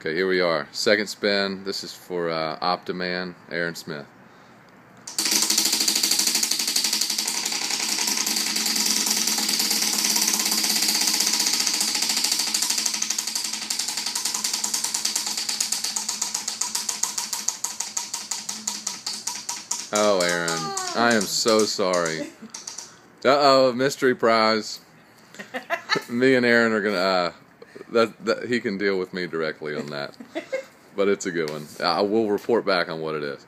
Okay, here we are. Second spin. This is for uh, Optiman, Aaron Smith. Oh, Aaron. I am so sorry. Uh oh, mystery prize. me and Aaron are gonna. Uh, that, that he can deal with me directly on that. but it's a good one. I will report back on what it is.